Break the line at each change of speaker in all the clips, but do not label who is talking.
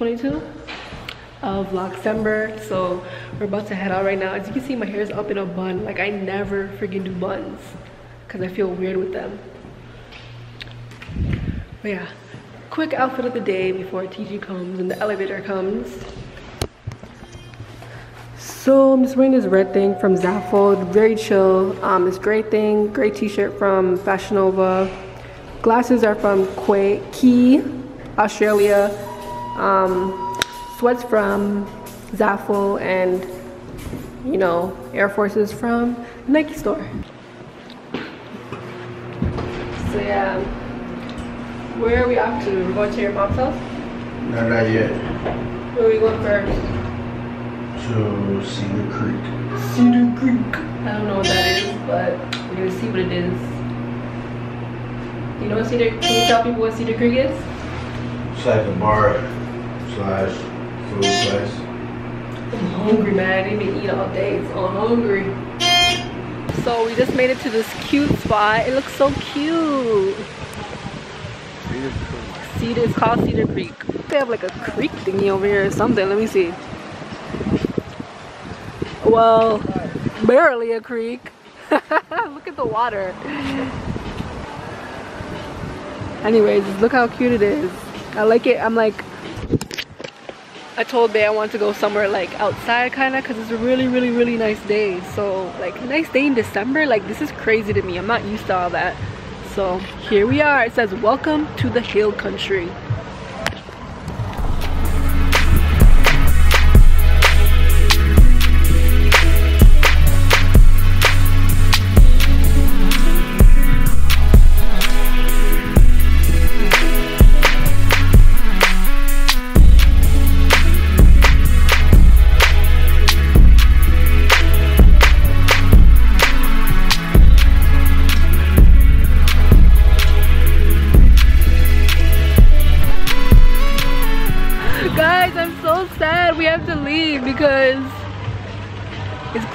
22 of Vlogcember. So we're about to head out right now. As you can see, my hair is up in a bun. Like I never freaking do buns because I feel weird with them. But yeah, quick outfit of the day before TG comes and the elevator comes. So I'm just wearing this red thing from Zaful, very chill. Um, this gray thing, gray t-shirt from Fashion Nova. Glasses are from Quay, Key, Australia. Um, sweats from Zaful and you know, Air Forces from Nike store. So yeah, where are we off to? We're going to your mom's house?
No, not yet.
Where are we going first?
To Cedar Creek.
Cedar Creek. I don't know what that is, but we're gonna see what it is. You know what Cedar? Can you tell people what Cedar Creek is?
It's like a bar slash food.
I'm hungry, man. I didn't even eat all day, so I'm hungry. So we just made it to this cute spot. It looks so cute. Cedar, it's called Cedar Creek. They have like a creek thingy over here or something. Let me see. Well, barely a creek. look at the water. Anyways, look how cute it is. I like it. I'm like, I told Bay I want to go somewhere like outside kind of because it's a really, really, really nice day. So like nice day in December, like this is crazy to me. I'm not used to all that. So here we are. It says, welcome to the hill country.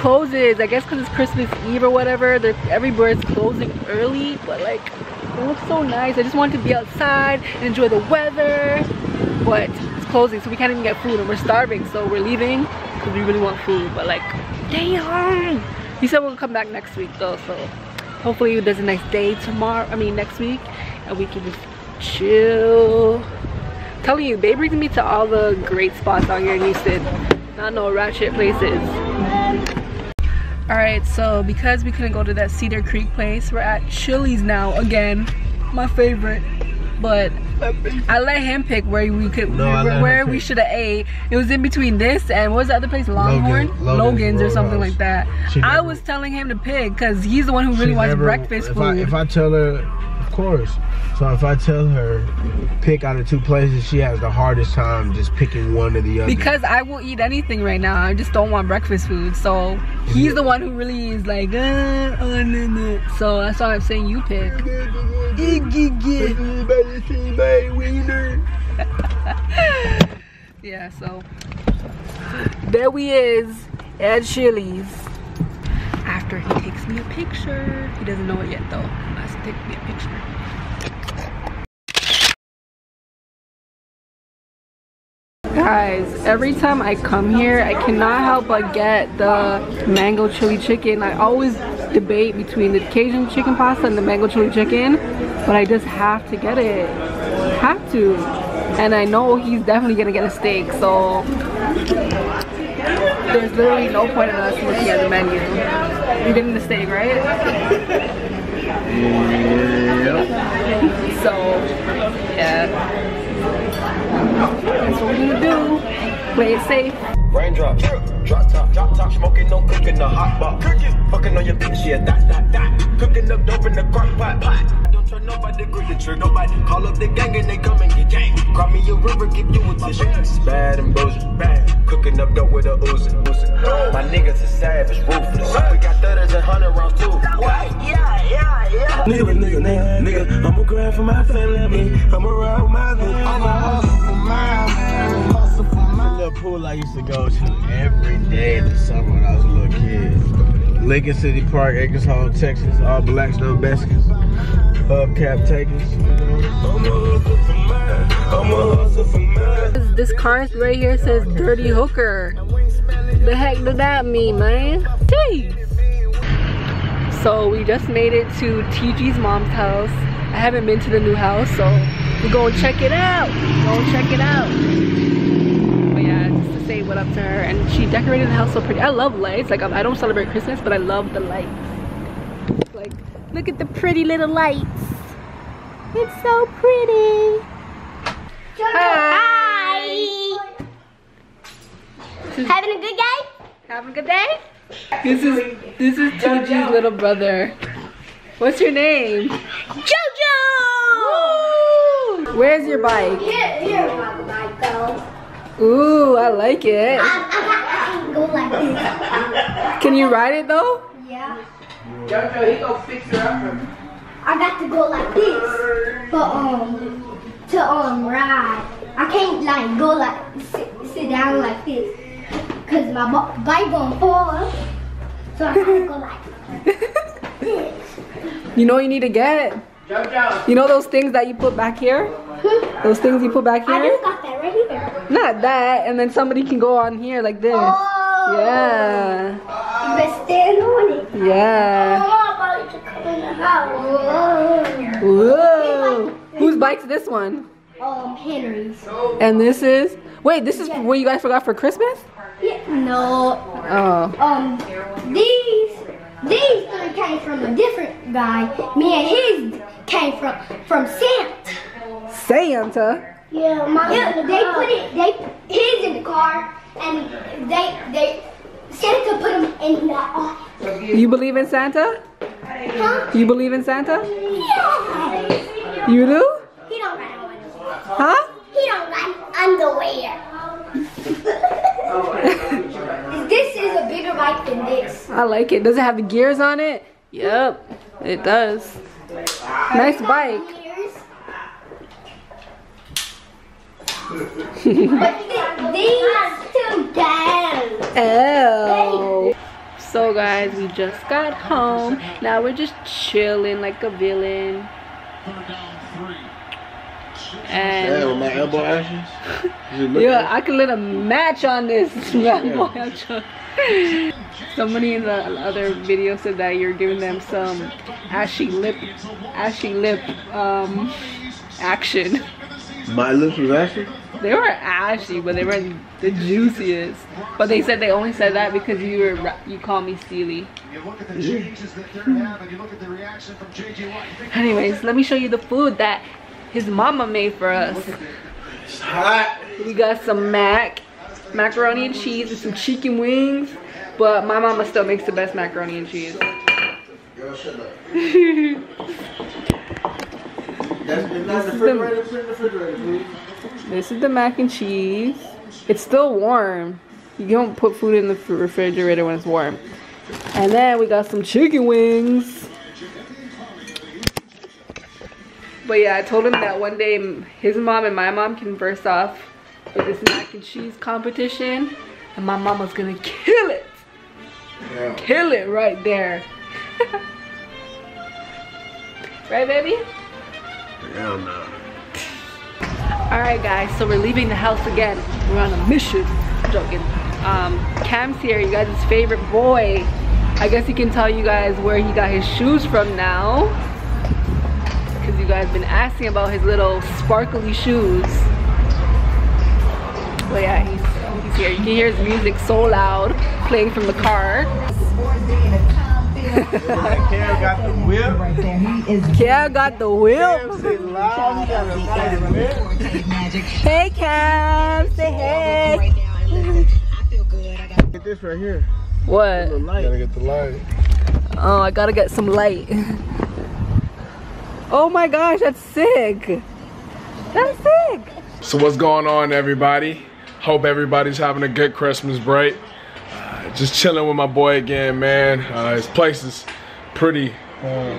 Closes. I guess because it's Christmas Eve or whatever. They're, everywhere's closing early, but like, it looks so nice. I just want to be outside and enjoy the weather, but it's closing, so we can't even get food and we're starving. So we're leaving because we really want food, but like, damn. He said we'll come back next week though, so hopefully there's a nice day tomorrow, I mean next week, and we can just chill telling you, Babe brings me to all the great spots out here in Houston. Not no ratchet places. Alright, so because we couldn't go to that Cedar Creek place, we're at Chili's now again. My favorite. But I let him pick where we could
No, let
where we should have ate. It was in between this and what was the other place? Longhorn?
Logan's
Logan's, or something like that.
She
I
never-
was telling him to pick because he's the one who really wants
never-
breakfast
if
food.
I, if I tell her, course. So if I tell her pick out of two places, she has the hardest time just picking one or the other.
Because I will eat anything right now. I just don't want breakfast food. So he's the one who really is like, uh, uh, nah, nah. so that's why I'm saying you pick. Yeah, so there we is at Chili's. After he takes me a picture. He doesn't know it yet though. To take me a. Guys, every time I come here, I cannot help but get the mango chili chicken. I always debate between the Cajun chicken pasta and the mango chili chicken, but I just have to get it. Have to. And I know he's definitely gonna get a steak, so there's literally no point in us looking at the menu. You're getting the steak, right? So, yeah. That's what we're gonna do. Play it safe.
Raindrop, drop top, drop top, smoking, no cooking, the hot pot, cooking, fucking on your bitch, yeah, that, that, that, cooking up dope in the crock pot, pot. Don't trust nobody, grip the trigger, nobody, call up the gang and they come and get gang. Cry me a river, give you a tissue. Bad and bullshit, bad, cooking up dope with a Uzi, Uzi. My niggas are savage, ruthless. We got thudders and hundred rounds too. Yeah, yeah, yeah, yeah.
Nigga, nigga, nigga, nigga, I'ma grind for my family, I'ma ride with my nigga. I'ma hustle for mine, hustle for mine.
little pool I used to go to every day in the summer when I was a little kid. Lincoln City Park, Acres Homes, Texas, all blacks, no Mexicans. Hubcap takers.
This car right here says dirty hooker. The heck did that mean, man? Jeez. So we just made it to TG's mom's house. I haven't been to the new house, so we're gonna check it out. Go check it out. But yeah, just to say what up to her. And she decorated the house so pretty. I love lights. Like I don't celebrate Christmas, but I love the lights. Like, look at the pretty little lights. It's so pretty. Hi.
Having a good day?
Having a good day? This is this is TG's little brother. What's your name?
Jojo!
Where's your bike?
Here, here, my bike go.
Ooh, I like it.
I, I, I can go like this.
Can you ride it though?
Yeah.
Jojo, he gonna fix her up.
I got to go like this for um to um ride. I can't like go like sit, sit down like this because my bike gonna fall. So I gotta go like this.
You know what you need to get?
Jojo.
You know those things that you put back here? Those things you put back here?
I just got that right here.
Not that, and then somebody can go on here like this.
Oh.
Yeah.
You better stand on it.
Yeah.
Oh, I'm about to come in the house.
Whoa. Whose bike's this one?
Um, Henry's.
And this is Wait, this is what you guys forgot for Christmas?
Yeah, no,
Oh.
um, these these three came from a different guy. Me and his came from from Santa.
Santa.
Yeah, my yeah, they put it they his in the car and they they Santa put him in the uh,
You believe in Santa?
huh?
You believe in Santa?
Yeah.
You do?
He don't no underwear.
Huh?
He don't got underwear. this is a bigger bike than this.
I like it. Does it have the gears on it? Yep, it does. Nice bike.
Years. but th- these two down.
Oh. So guys, we just got home. Now we're just chilling like a villain. And
with my elbow actions.
yeah, I can lit a match on this. Somebody in the other video said that you're giving them some ashy lip, ashy lip um, action.
My lips was ashy.
They were ashy, but they weren't the juiciest. But they said they only said that because you were you call me Steely.
Look at the changes that they're hmm. having, you look at the reaction from JJ Watt.
Anyways, let me show you the food that his mama made for us.
It's hot.
We got some mac, macaroni and cheese, and some chicken wings. But my mama still makes the best macaroni and cheese.
That's the, the refrigerator. Put in the refrigerator, please.
This is the mac and cheese. It's still warm. You don't put food in the refrigerator when it's warm. And then we got some chicken wings. But yeah, I told him that one day his mom and my mom can verse off with this mac and cheese competition. And my mama's gonna kill it.
Yeah.
Kill it right there. right, baby?
Hell no.
Alright guys, so we're leaving the house again. We're on a mission. Joking. Um, Cam's here, you guys' favorite boy. I guess he can tell you guys where he got his shoes from now. Because you guys been asking about his little sparkly shoes. But yeah, he's, he's here. You can hear his music so loud playing from the car.
Karen got the whip.
right there. He is
Cam got the whip.
Say got a whip.
Hey Cam, say hey.
Right now, I feel good. I got
Get this right here.
What?
Light. Gotta get the light.
Oh, I gotta get some light. Oh my gosh, that's sick. That's sick.
So what's going on everybody? Hope everybody's having a good Christmas break. Just chilling with my boy again, man. Uh, his place is pretty, uh,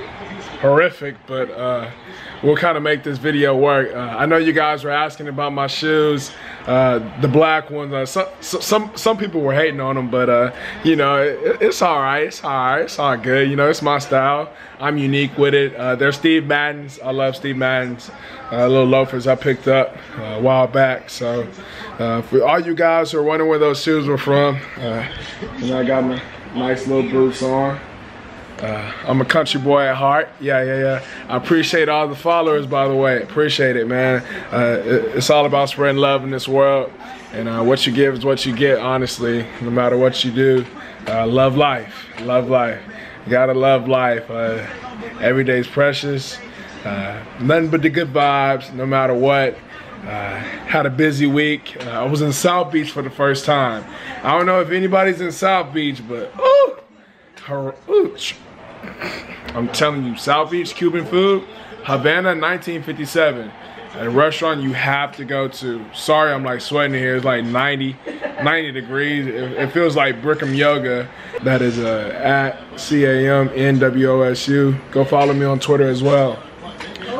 horrific, but uh, we'll kind of make this video work. Uh, I know you guys were asking about my shoes, uh, the black ones. Uh, some, some some people were hating on them, but uh, you know it, it's all right. It's all right. It's all good. You know it's my style. I'm unique with it. Uh, they're Steve Maddens. I love Steve Maddens. Uh, little loafers I picked up a while back. So for all you guys who are wondering where those shoes were from, and I got my nice little boots on. Uh, I'm a country boy at heart. Yeah, yeah, yeah. I appreciate all the followers, by the way. Appreciate it, man. Uh, it, it's all about spreading love in this world. And uh, what you give is what you get, honestly, no matter what you do. Uh, love life. Love life. You gotta love life. Uh, every day's precious. Uh, nothing but the good vibes, no matter what. had a busy week. I was in South Beach for the first time. I don't know if anybody's in South Beach, but ooh, her, ooh, I'm telling you, South Beach Cuban food, Havana 1957. A restaurant you have to go to. Sorry, I'm like sweating here. It's like 90, 90 degrees. It, it feels like Bikram Yoga. That is uh, at C-A-M-N-W-O-S-U. Go follow me on Twitter as well.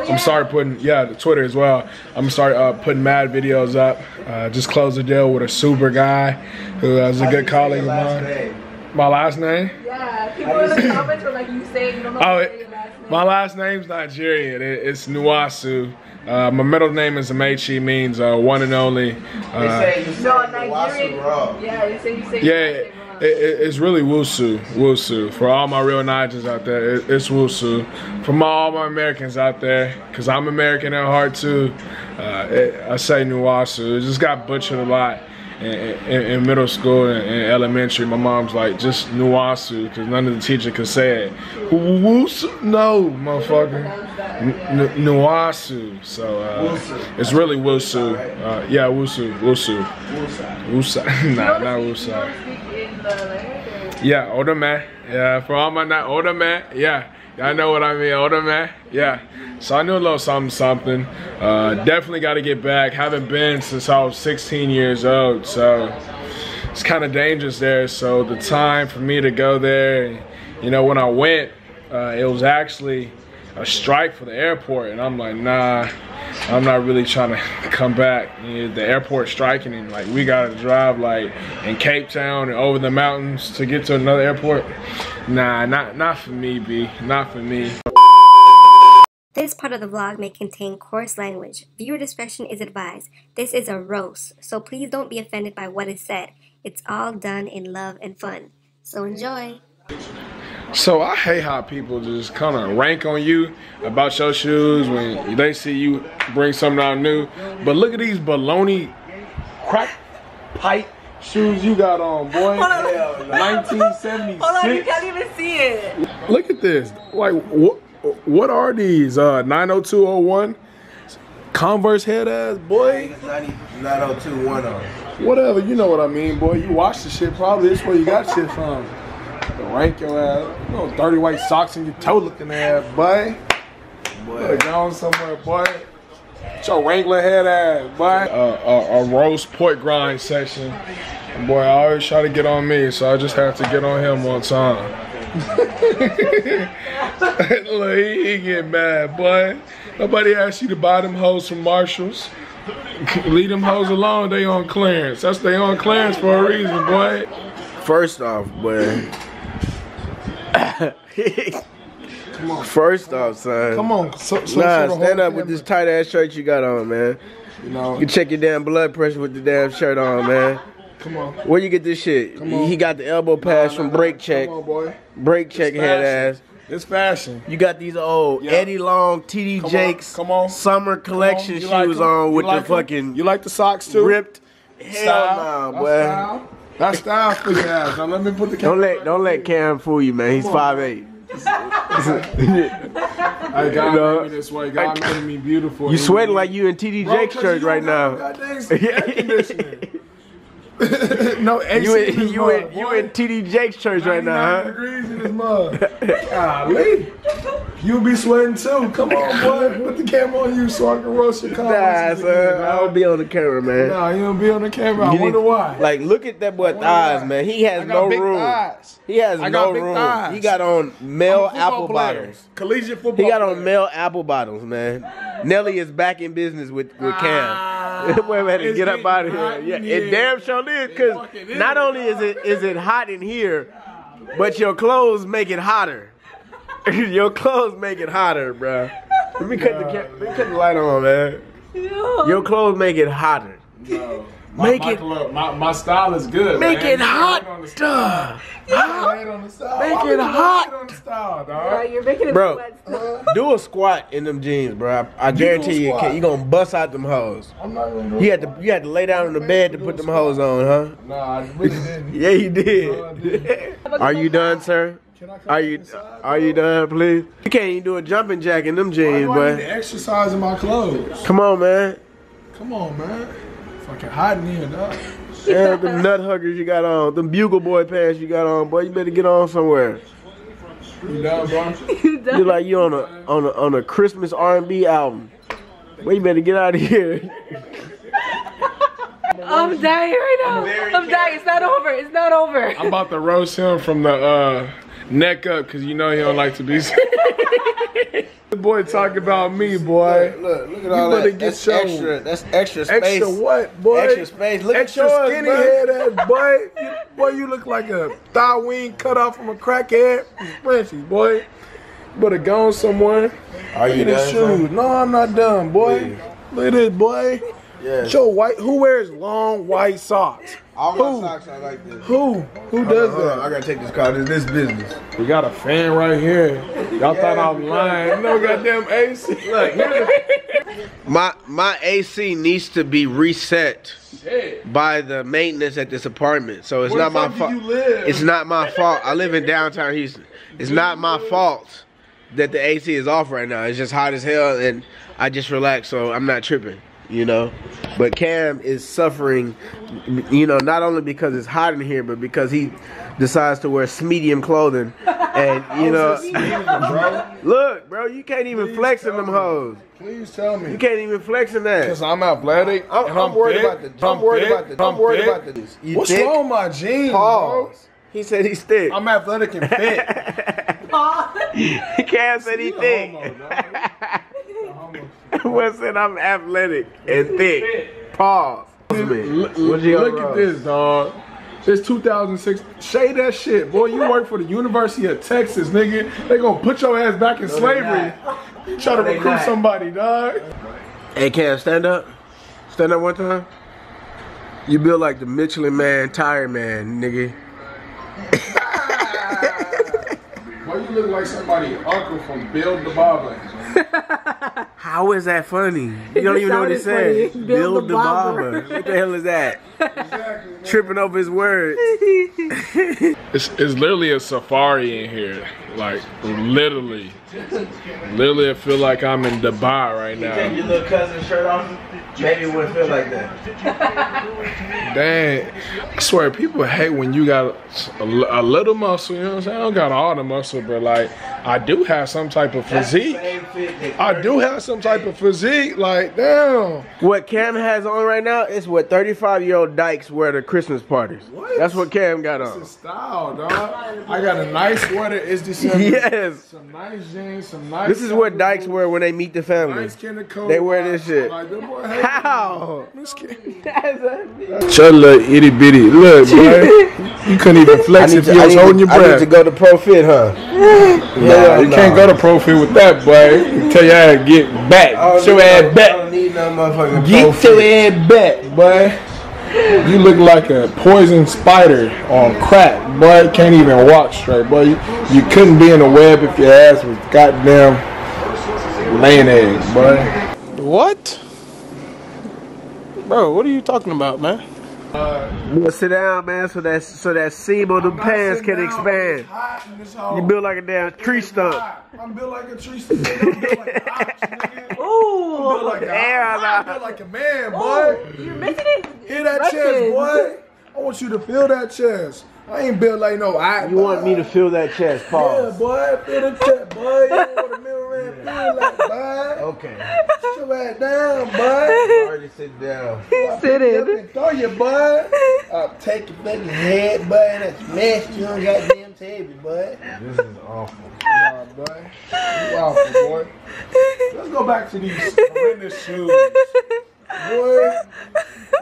I'm sorry putting, yeah, the Twitter as well. I'm sorry uh, putting mad videos up. Uh, just closed a deal with a super guy who is a good colleague of mine. My last name?
Yeah, people in the comments were like, you say you don't know
Oh, it,
your last name.
my last name's Nigerian. It, it's Nuasu. Uh, my middle name is Amechi, means uh, one and only. Uh,
No, Nigerian. Yeah, you say you say
yeah, it,
last name wrong.
it, it's really Wusu. Wusu. For all my real Nigerians out there, it, it's Wusu. For my, all my Americans out there, because I'm American at heart too, uh, it, I say Nuasu. It just got butchered a lot. In, in, in middle school and in elementary, my mom's like, just Nuasu, because none of the teacher could say it. Wusu? No, motherfucker. N- N- Nuasu. So uh, it's really Wusu. Uh, yeah, Wusu. Wusu. Wusa. nah, not
You
Wusa.
don't speak in the
Yeah, older man. Yeah, for all my not older man. Yeah, y'all know what I mean. Older man. Yeah. So I knew a little something, something. Uh, definitely got to get back. Haven't been since I was 16 years old. So it's kind of dangerous there. So the time for me to go there, you know, when I went, uh, it was actually a strike for the airport, and I'm like, nah. I'm not really trying to come back. You know, the airport striking and like we gotta drive like in Cape Town and over the mountains to get to another airport. Nah, not not for me, B. Not for me.
This part of the vlog may contain coarse language. Viewer discretion is advised. This is a roast, so please don't be offended by what is said. It's all done in love and fun. So enjoy.
So I hate how people just kind of rank on you about your shoes when they see you bring something out new. But look at these baloney crack pipe shoes you got on, boy.
Hold on.
Hell, 1976.
Hold on, you can't even see it.
Look at this. Like, what? What are these? Uh, 90201 Converse head ass boy.
90210.
Whatever, you know what I mean, boy. You watch the shit. Probably that's where you got shit from. The rank your ass. You know, dirty white socks in your toe looking ass, boy. Better
Boy.
go on somewhere, boy. Get your Wrangler head ass, boy. Uh, a, a roast pork grind section. Boy, I always try to get on me, so I just have to get on him one time. Look, he, he get mad, boy. Nobody asked you to buy them hoes from Marshalls. Leave them hoes alone, they on clearance. That's they on clearance for a reason, boy.
First off, boy. First off, son.
Come on, so, so,
Nah, stand up with this tight ass shirt you got on, man.
You know,
You check your damn blood pressure with the damn shirt on, man.
come on.
Where you get this shit?
on.
He got the elbow pass from Break Check.
Come on, boy.
Break Check head ass.
It's fashion.
You got these old
Yeah.
Eddie Long, TD
Come on,
Jakes,
come on.
summer collection
You
shoes
'em?
on with
like
the
'em?
fucking
You like the socks too?
ripped. Hell
Style.
nah, boy.
style. That's style for your ass. Now let me put the
Don't let don't let Cam fool you, man. He's
Come on.
five eight.
Hey, God
You know,
me this way. God made me beautiful.
You sweating like you in TD Jakes shirt right now.
have goddamn air conditioning. no AC
You
in
in you
mug,
in you in TD Jake's church right now, huh?
degrees in this mug. Golly. You be sweating too. Come on, boy. Put the camera on you so I can roast your
Nah,
comments.
son, I don't be on the camera, man.
Nah, you don't be on the camera. I
You
wonder
need-
why.
Like, look at that boy
wonder
thighs,
why.
man. He has
I got
no
big
room.
thighs.
He has
I got
no
big
room.
thighs.
He got on male
I'm a football
apple
player.
bottoms.
Collegiate football.
He got on
player.
male apple bottoms, man. Nelly is back in business with with
Ah,
Cam. Boy, man,
it's
get up
getting
out of here.
in
Yeah, it damn sure is. Cause not only is it is it hot in here, but your clothes make it hotter. your clothes make it hotter, bro. Let me cut the let me cut the light on, man. Your clothes make it hotter.
No. My,
Make
my,
it-
clo- my, my style is good.
Make
man.
it hot.
hate on the style. You hate on the style.
Make it hot.
hate style,
you're making it
Bro. Do a squat in them jeans, bro. I, I guarantee you,
squat.
you gonna bust out them hoes.
I'm not gonna do
You had to you had to lay down on the bed to put them hoes on, huh?
Nah, I really didn't.
Yeah, you
No,
did.
didn't.
Are you done, sir?
Can I come
Are you
inside?
are you done, please? You can't even do a jumping jack in them
Why
jeans,
do I need
boy.
to exercise in my clothes?
Come on, man.
Come on, man. Fucking hiding in here, dog.
Yeah, them nut huggers you got on, them bugle boy pants you got on, boy. You better get on somewhere.
You done, bro?
You like you on a on a on a Christmas R and B album. Boy, you better get out of here.
I'm dying right now. I'm dying. It's not over. It's not over.
I'm about to roast him from the uh, neck up because you know he don't like to be. the boy talk about me, boy.
Look, look at
You better get your
That's extra space.
extra what, boy?
Extra space. Look
extra
at yours,
skinny head ass boy. You, boy, you look like a thigh wing cut off from a crackhead. Frenchy, boy. You better go on somewhere.
Are you done?
shoes. No, I'm not done, boy.
Please.
Look at this, boy.
Yeah.
Show white. Who wears long white socks?
All
Who?
my socks are like this.
Who? Who
Hold
does
on, hold on.
that?
I gotta take this call. This this business.
We got a fan right here. Y'all thought I was lying. No goddamn AC.
Look, my my AC needs to be reset
Shit.
by the maintenance at this apartment. So it's
Where
not my fault. It's not my fault. I live in downtown Houston. It's not my fault that the AC is off right now. It's just hot as hell, and I just relax, so I'm not tripping. You know, but Cam is suffering. You know, not only because it's hot in here, but because he decides to wear medium clothing, and you know,
bro.
look, bro, you can't even flex in them hoes.
Please tell me.
You can't even flex in that.
Because I'm athletic.
I'm,
and
I'm worried about the. I'm
I'm
worried about the. I'm
I'm
worried about the.
What's
thick?
wrong with my jeans, bro?
He said he's thick.
I'm athletic and fit.
Cam said he thick. What said I'm athletic and thick? Pause.
Look,
What you
look at this, dog. It's 2006. Shade that shit, boy. You work for the University of Texas, nigga. They gonna put your ass back in slavery. Try to recruit
not.
somebody, dog.
Hey, Cam, stand up. Stand up one time. You build like the Michelin Man, Tire Man, nigga.
Why you look like somebody uncle from Bill the Bobbin.
How is that funny? You don't even know what he
sounded
said.
funny.
Build
Build
the
the bobber.
bobber. What the hell is that? Tripping over his words.
It's, it's literally a safari in here. Like, literally. Literally, I feel like I'm in Dubai right now.
take your little cousin's shirt off? Maybe it wouldn't feel like that.
Dang. I swear, people hate when you got a, a little muscle, you know what I'm saying? I don't got all the muscle, but like, I do have some type of physique. I do have some type of physique. Like, damn.
What Cam has on right now is what 35 year old dykes wear to Christmas parties.
What?
That's what Cam got on.
This is style, dog. I got a nice sweater. It's December.
Yes.
Some nich jeans, some nice.
This is what dykes wear when they meet the family.
Nice kind of coat.
They wear this shit.
Like, them boy hate
How?
This kid. Little itty bitty. Look, boy. you couldn't even flex if you was holding your breath.
I need to go to ProFit, huh?
Yeah, you can't go to Profit with that, boy. Tell your ass get back. Get your ass back.
I
back.
don't need no motherfucking
Get your ass back, boy. You look like a poison spider on crack, boy. Can't even walk straight, boy. You, you couldn't be in a web if your ass was goddamn laying eggs, boy. What? Bro, what are you talking about, man?
Well, sit down, man, so that so that seam on the pants can expand. You build like a damn tree stump.
I'm built like a tree stump. I'm built like an ox, nigga.
Ooh.
I'm built like a,
Hell
I'm
nah.
built like a man, boy.
You're missing it.
Hear that
Stretches.
chest, boy? I want you to feel that chest. I ain't built like no I.
You want me to feel that chest? Paul?
Yeah,
Pause.
boy, feel the chest, boy. You know what a middle man feel like, boy.
Okay.
Sit your ass down, boy.
Already sit down.
I'll pick you up and Throw you, boy. I'll take your fucking head, boy, that's smashed you on goddamn table, boy.
This is awful.
Nah, boy. You awful, boy. Let's go back to these horrendous shoes. Boy,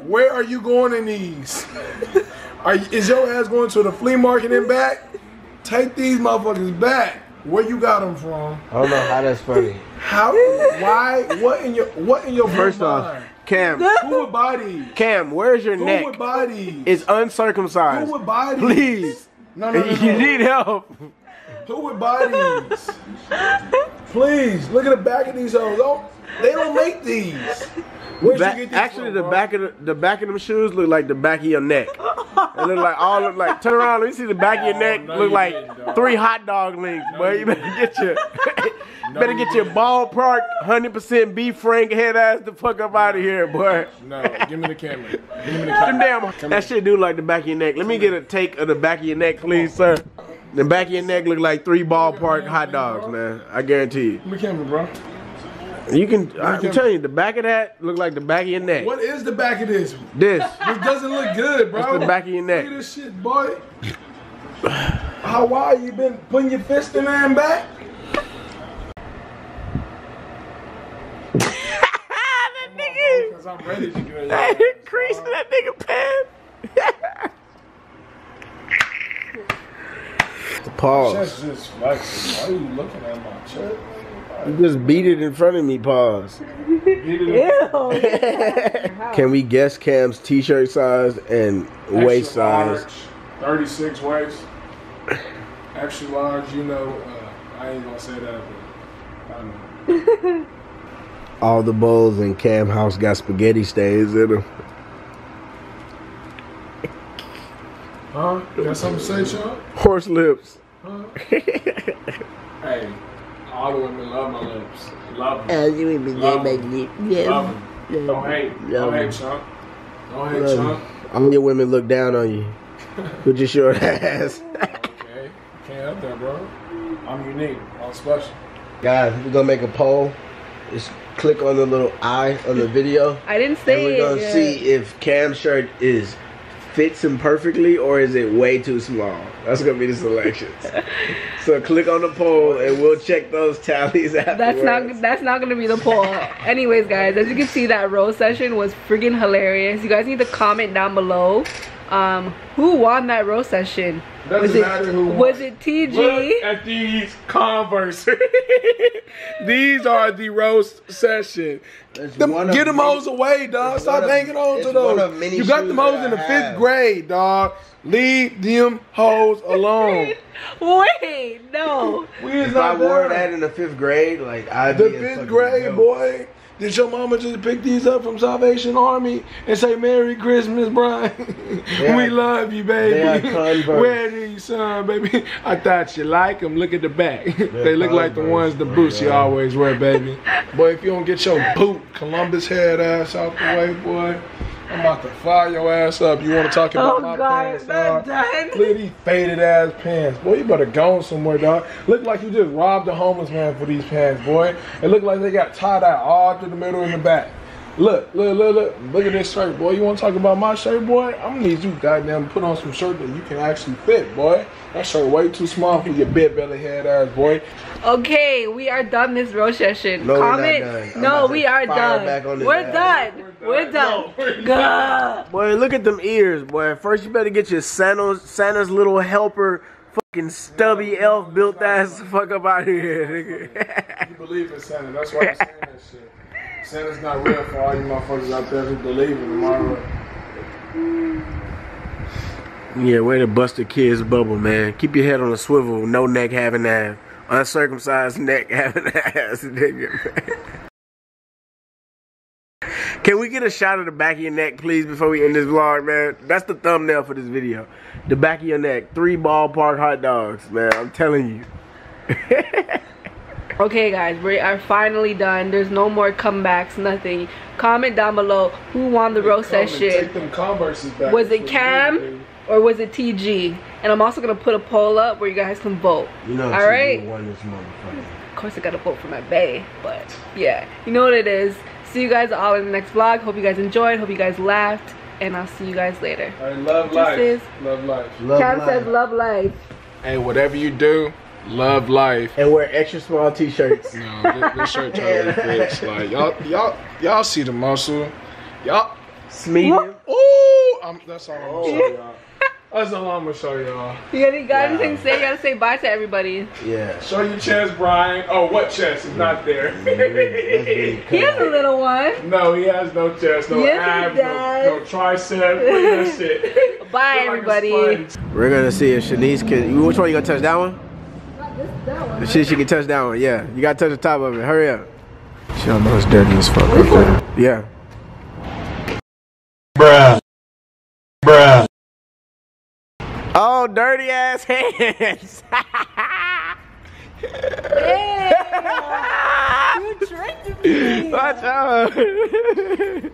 where are you going in these? Are you, is your ass going to the flea market and back? Take these motherfuckers back. Where you got them from?
I don't know how that's funny.
How? Why? What in your What in your
First off, Cam,
who would buy these?
Cam, where's your
Who
neck?
would buy these?
It's uncircumcised.
Who would buy these?
Please.
No, no, no,
You need help.
Who would buy these? Please look at the back of these hoes. Don't, they don't make these. Where'd
Ba-
you get these
actually,
from,
the
bro?
back of the, the back of them shoes look like the back of your neck. It look like all look like. Turn around, let me see the back of your oh, neck.
no,
look
you
like three hot dog links, boy. You better get your, better get your ballpark, hundred percent beef frank head ass the fuck up out of here, boy.
No, give me the camera. Give me the camera.
damn, that shit do like the back of your neck. Let me get a take of the back of your neck, please, sir. The back of your neck look like three ballpark hot dogs, man. I guarantee you.
Give me the camera, bro.
You can. I'm telling you, the back of that look like the back of your neck.
What is the back of this?
This.
This doesn't look good, bro.
That's the back of your neck.
Look at this shit, boy. How wide you been putting your fist in there and back? Because I'm ready to get
That crease in that nigga pants. Pause.
Chest just flexing. Why are you looking at my chest?
You just beat it in front of me. Pause. Can we guess Cam's t-shirt size and waist size?
large, 36 waist. Extra large, you know, uh, I ain't gonna say that, but I know.
All the bowls in Cam house got spaghetti stains in them.
Huh? You got something to say, Sean?
Horse lips.
Huh? hey, all the women love my lips. Love them.
you
Love them. Love them. Don't hate. Don't hate, Chunk. Don't hate, Chunk.
All your women look down on you with your short ass.
Okay. Can't help that, bro. I'm unique. I'm special.
Guys, we're gonna make a poll. Just click on the little eye on the video.
I didn't
And
say
we're
it
gonna see if Cam's shirt is fits him perfectly or is it way too small. That's gonna be the selections. so click on the poll and we'll check those tallies afterwards.
That's not that's not gonna be the poll. Anyways, guys, as you can see, that rose session was friggin' hilarious. You guys need to comment down below. Um, who won that rose session?
Doesn't
was it
matter who won.
it TG?
Look at these Converse. these are the roast session. Them-
one of
get them
many-
hoes away, dog. Stop
of-
hanging on to those. You got them hoes in the
I
fifth grade, dog. Leave them hoes alone.
Wait, no.
We is
If I wore that in the fifth grade, like I'd
The
be a
fifth grade,
joke.
boy. Did your mama just pick these up from Salvation Army and say Merry Christmas, Brian?
They
we love you,
they
baby. Wear these, son, baby. I thought you like them. Look at the back. they look like the ones, the boots you always wear, baby. boy, if you don't get your boot Columbus head ass out the way, boy, I'm about to fire your ass up. You want to talk about
Oh
my
God,
pants, dog?
done?
Look at these faded ass pants. Boy, you better go somewhere, dog. Look like you just robbed a homeless man for these pants, boy. It look like they got tie dye all through the middle and the back. Look, look, look, look. Look at this shirt, boy. You want to talk about my shirt, boy? I'm gonna need you, goddamn, put on some shirt that you can actually fit, boy. That shirt way too small for your bed belly head ass, boy.
Okay, we are done this rose session.
No, we're not
Comment.
done.
No, we are done.
back on this
We're
ass.
done. We're done. Gah.
Boy, look at them ears, boy. First, you better get your Santa's, Santa's little helper, fucking stubby elf built ass fuck up out of here, nigga.
You believe in Santa. That's why I'm saying that shit. Santa's not real for all you motherfuckers out there who believe in him
yeah, way to bust a kid's bubble, man. Keep your head on a swivel, no neck having ass. Uncircumcised neck having that ass, nigga. Can we get a shot of the back of your neck, please, before we end this vlog, man? That's the thumbnail for this video. The back of your neck. Three ballpark hot dogs, man. I'm telling you.
Okay guys, we are finally done. There's no more comebacks, nothing. Comment down below who won the roast session.
Take them Converses back.
Was it Cam
you
or was it TG? And I'm also gonna put a poll up where you guys can vote.
You know,
All right.
won this motherfucker.
Of course, I gotta vote for my bae, but yeah, you know what it is. See you guys all in the next vlog. Hope you guys enjoyed. Hope you guys laughed, and I'll see you guys later.
All right, love
Deuces.
life. Love life.
Love
Cam
life.
says love life.
Hey, whatever you do, love life.
And wear extra small t-shirts.
No, this, this shirt totally fits. Like y'all, y'all, y'all see the muscle. Y'all.
Medium.
Ooh, I'm, that's all I'm gonna show y'all. Oh, That's all I'm gonna show y'all.
You got, you got anything to say? You gotta say bye to everybody.
Yeah.
Show your chest, Brian. Oh, what chest is not there?
He has a little one.
no, he has no chest, no
Yes, he
abs, no,
does.
no tricep. That shit.
Bye,
like
everybody.
We're gonna see if Shanice can. Which one you gonna touch? That one? See if she can touch that one. Yeah. You gotta touch the top of it. Hurry up. She don't know it's dirty as fuck. Okay. Yeah.
Bruh. Bruh.
Oh, dirty ass hands.
Hey, you tricked me.
Watch out.